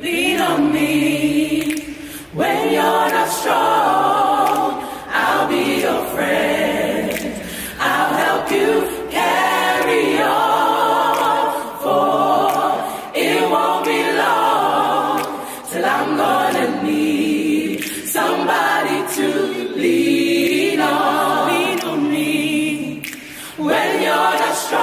Lean on me when you're not strong. I'll be your friend. I'll help you carry on. For it won't be long till I'm gonna need somebody to lean on. Lean on me when you're not strong.